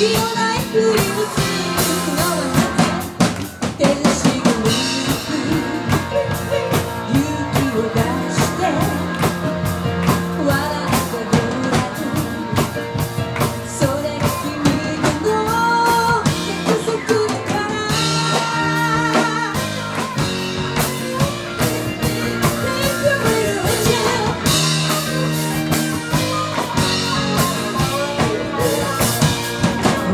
しようないふりをする